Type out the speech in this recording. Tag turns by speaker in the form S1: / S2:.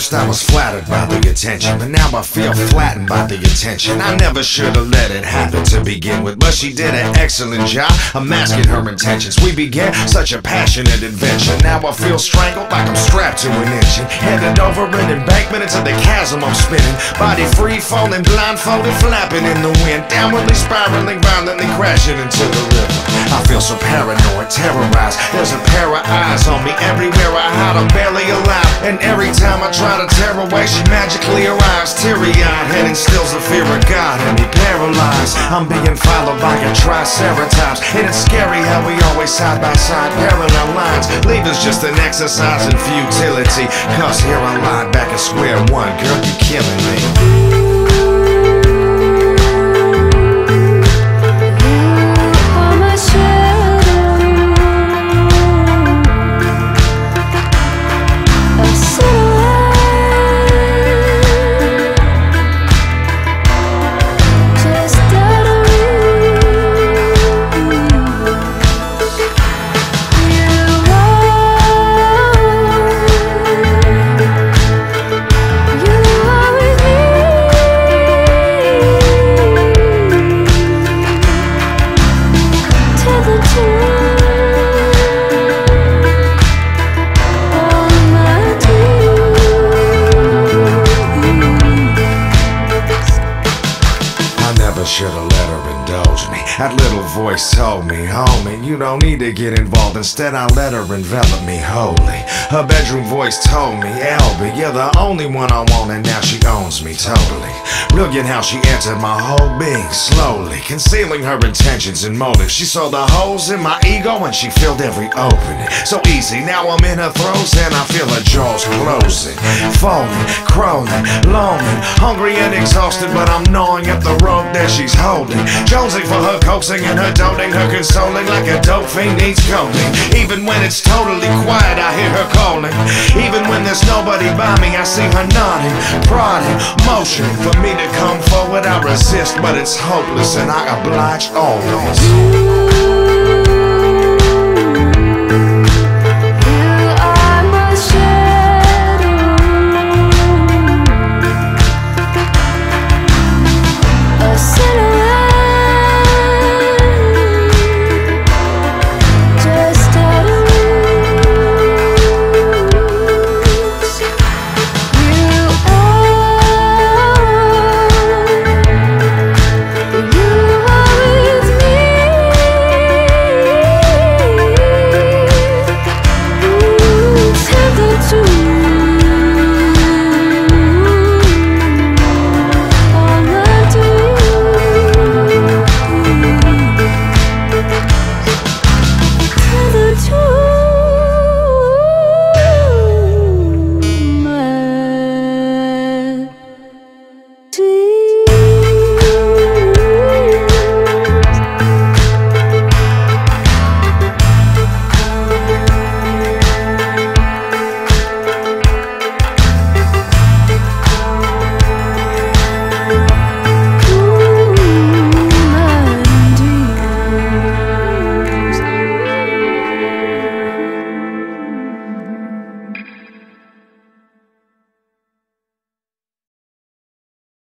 S1: first I was flattered by the attention, but now I feel flattened by the attention. I never should have let it happen to begin with, but she did an excellent job of masking her intentions. We began such a passionate adventure. Now I feel strangled like I'm strapped to an engine, headed over an embankment into the chasm I'm spinning. Body free falling, blindfolded, flapping in the wind, downwardly spiraling, violently crashing into the river. I feel so paranoid, terrorized. There's a pair of eyes on me everywhere I hide. I'm barely alive, and every time I try to tear away, she magically arrives, teary-eyed, and instills the fear of God and me, paralyzed. I'm being followed by a triceratops, and it's scary how we always side by side, parallel lines. Leaving's just an exercise in futility, cause here I lie back at square one. Girl, you killing me. Should have indulge me. That little voice told me, homie, you don't need to get involved. Instead, I let her envelop me wholly. Her bedroom voice told me, LB, you're the only one I want, and now she owns me totally. Brilliant how she entered my whole being slowly, concealing her intentions and motives. She saw the holes in my ego and she filled every opening. So easy, now I'm in her throes and I feel her jaws closing. Falling, crawling, longing, hungry and exhausted, but I'm gnawing at the rope that she's holding. Jonesing for her coaxing and her doting, her consoling like a dope fiend needs coating. Even when it's totally quiet, I hear her calling. Even when there's nobody by me, I see her nodding, prodding, motioning for me to come forward. I resist, but it's hopeless and I oblige always.